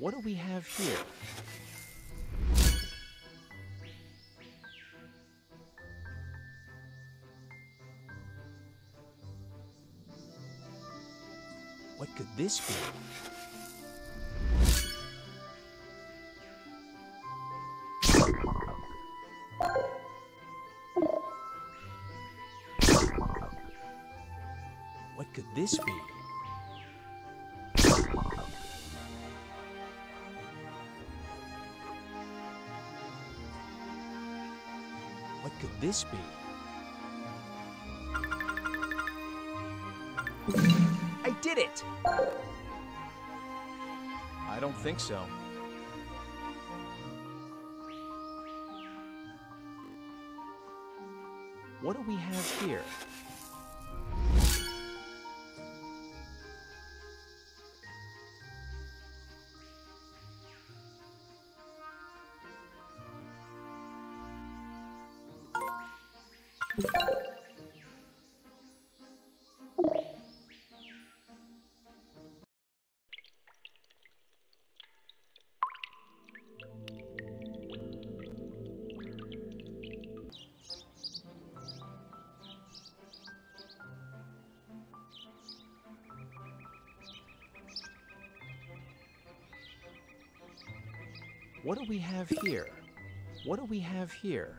What do we have here? What could this be? What could this be? This be? I did it! I don't think so. What do we have here? What do we have here? What do we have here?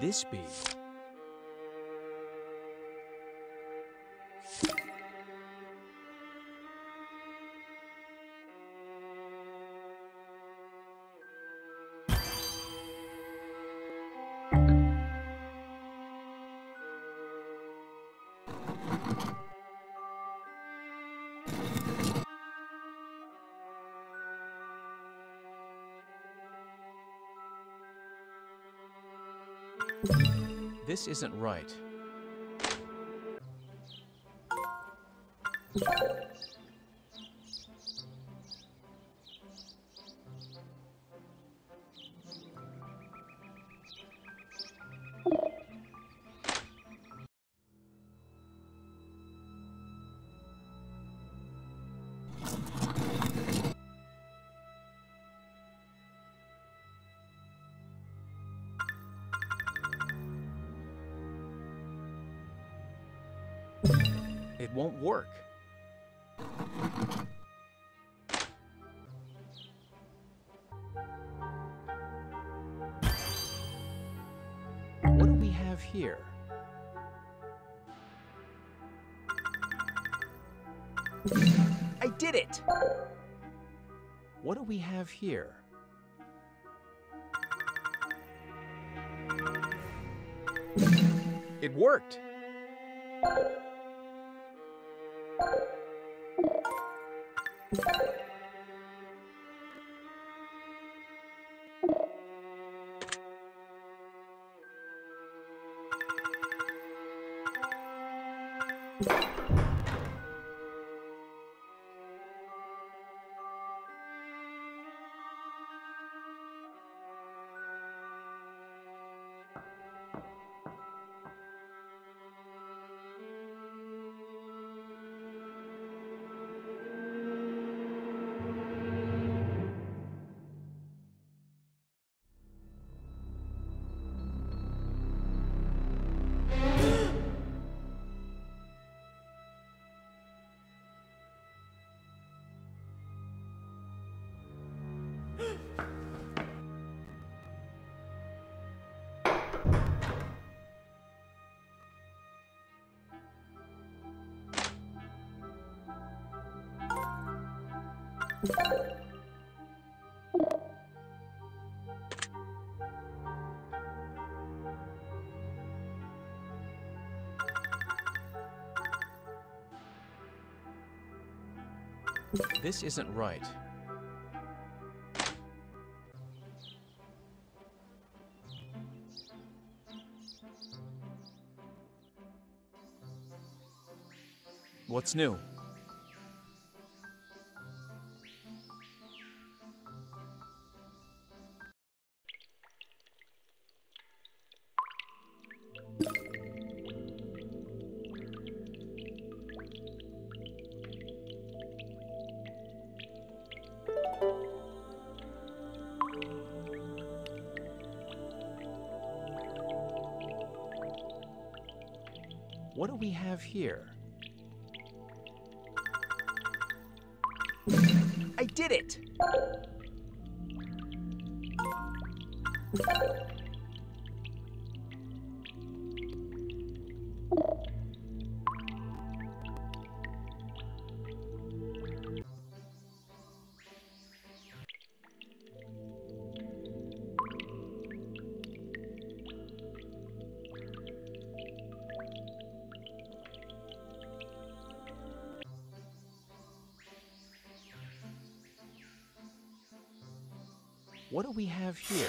This be? This isn't right. It won't work. What do we have here? I did it! What do we have here? It worked! Thank you. This isn't right. What's new? What do we have here? I did it! What do we have here?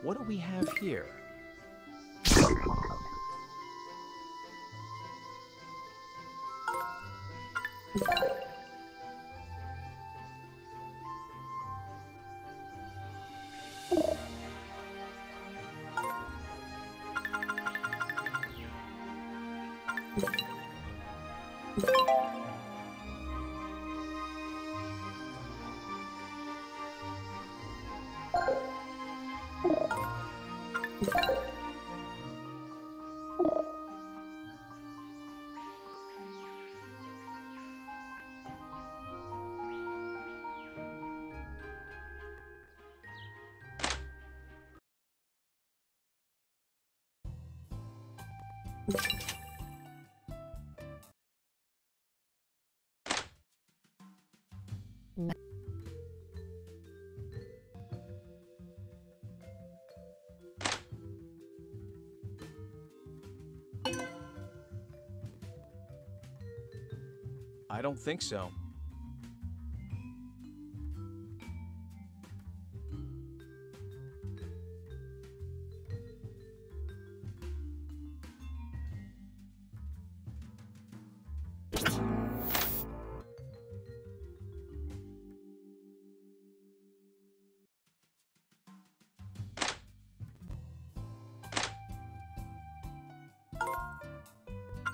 What do we have here? Bye. I don't think so.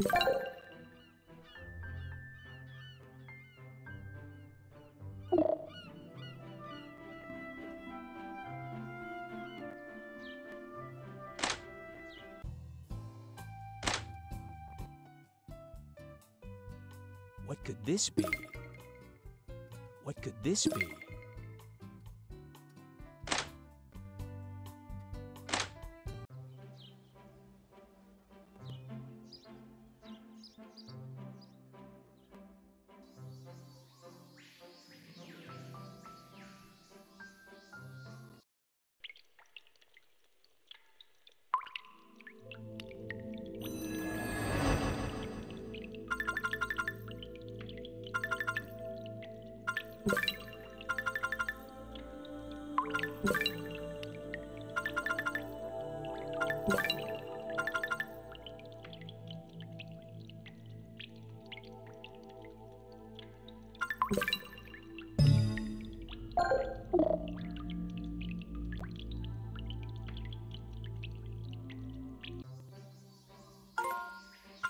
What could this be? What could this be?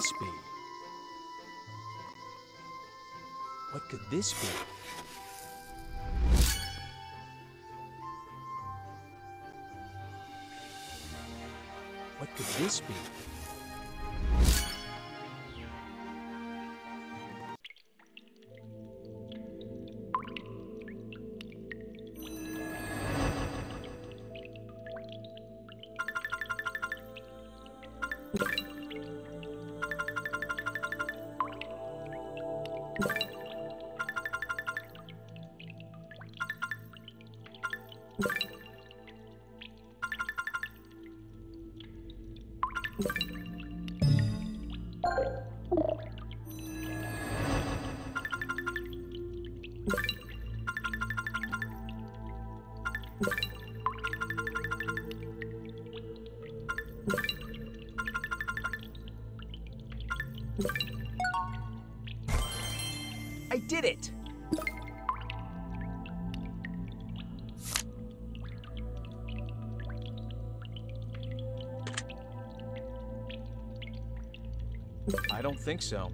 This be? What could this be? What could this be? I think so.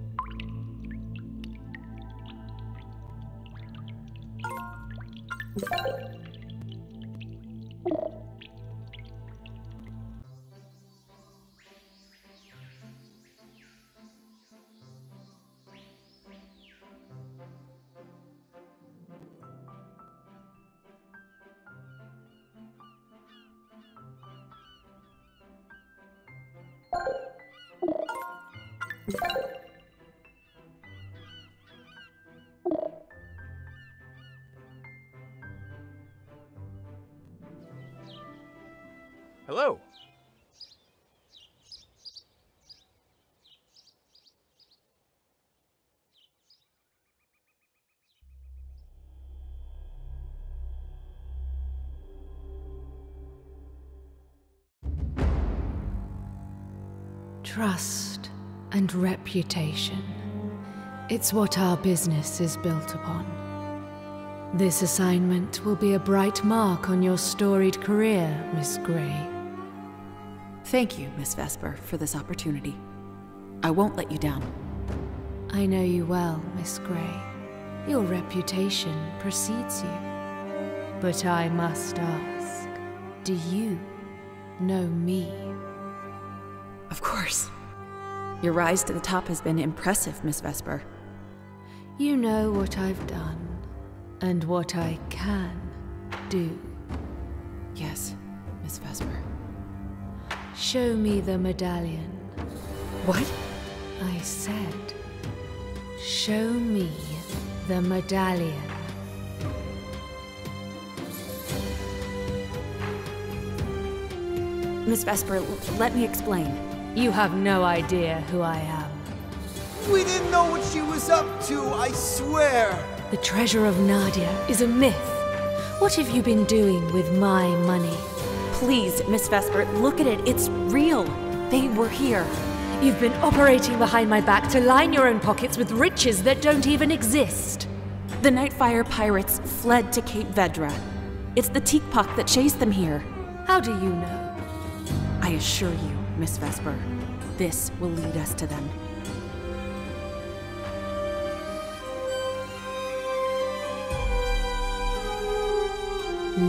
Hello. Trust and reputation. It's what our business is built upon. This assignment will be a bright mark on your storied career, Miss Grey. Thank you, Miss Vesper, for this opportunity. I won't let you down. I know you well, Miss Grey. Your reputation precedes you. But I must ask, do you know me? Of course. Your rise to the top has been impressive, Miss Vesper. You know what I've done, and what I can do. Yes, Miss Vesper. Show me the medallion. What? I said, show me the medallion. Miss Vesper, let me explain. You have no idea who I am. We didn't know what she was up to, I swear! The treasure of Nadia is a myth. What have you been doing with my money? Please, Miss Vesper, look at it. It's real. They were here. You've been operating behind my back to line your own pockets with riches that don't even exist. The Nightfire pirates fled to Cape Vedra. It's the Teakpok that chased them here. How do you know? I assure you, Miss Vesper, this will lead us to them.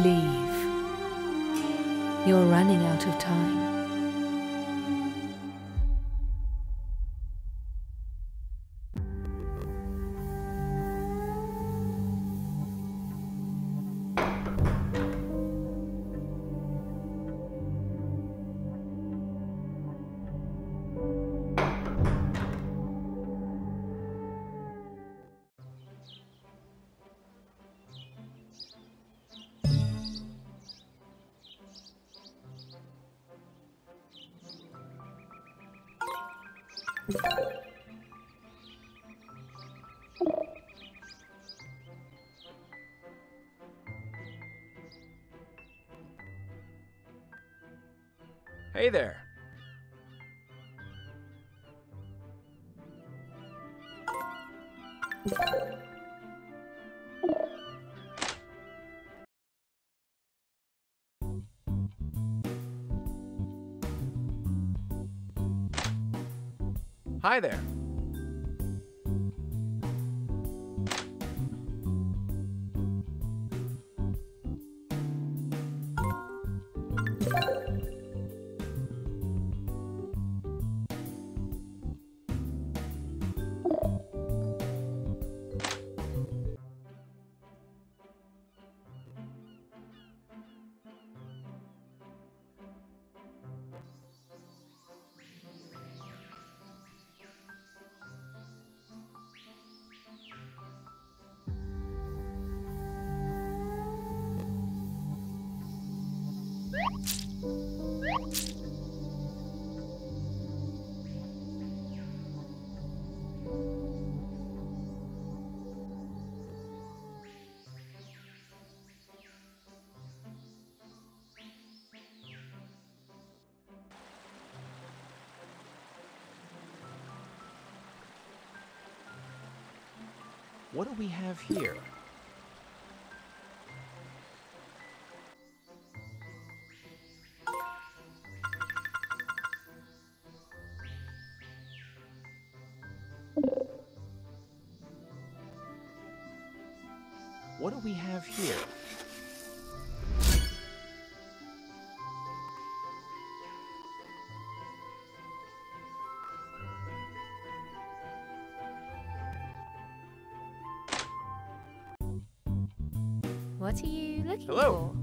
Leave. You're running out of time. Hey there. Hi there. What do we have here? What do we have here? Hello.